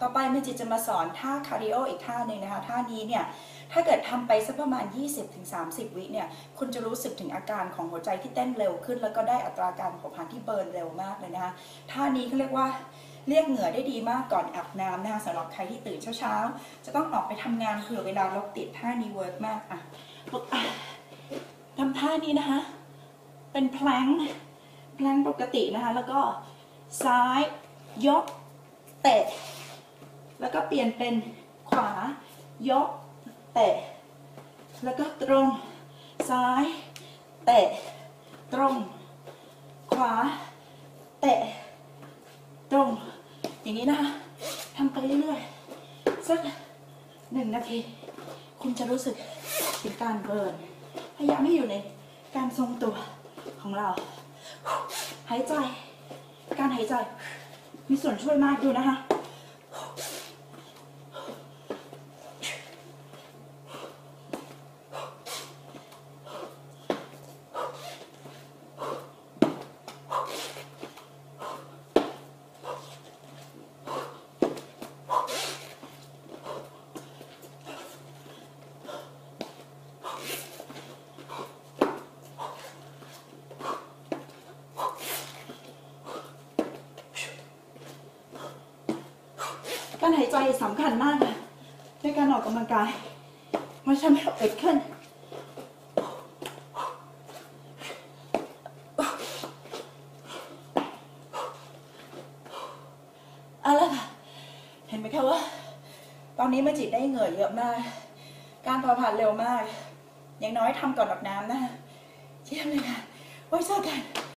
ต่อไปเมจิจะมาสอนท่าคาร์ดิโออีกท่าหนึ่งนะคะท่านี้เนี่ยถ้าเกิดทำไปสักประมาณ 20-30 วิเนี่ยคุณจะรู้สึกถึงอาการของหัวใจที่เต้นเร็วขึ้น แล้วก็ได้อัตราการเผาผลาญที่ burn เร็วมากเลยนะคะท่านี้เขาเรียกว่าเรียกเหงื่อได้ดีมากก่อนอาบน้ำนะคะสำหรับใครที่ตื่นเช้าๆ จะต้องออกไปทำงานเผื่อเวลารถติดท่านี้ work มากอะทำท่านี้นะคะ เป็น plank plank ปกตินะคะ แล้วก็ซ้ายยกเตะ แล้วก็เปลี่ยนเป็นขวายกเตะ แล้วก็ตรงซ้าย เตะ ตรง ขวา เตะ ตรง อย่างนี้นะคะทำไปเรื่อยๆ สักหนึ่งนาที คุณจะรู้สึกถึงการเบิร์นพยายามให้อยู่ในการทรงตัวของเรา หายใจ การหายใจมีส่วนช่วยมากดูนะคะ การหายใจสำคัญมากเลยในการออกกำลังกาย มันทำให้เราอึดขึ้นเอาละค่ะ เห็นไหมคะว่า ตอนนี้ม่จิตได้เหงื่อเยอะมาก การเผาผลาญเร็วมาก อย่างน้อยทำก่อนอาบน้ำนะคะเยี่ยมเลยค่ะ ไว้เจอกัน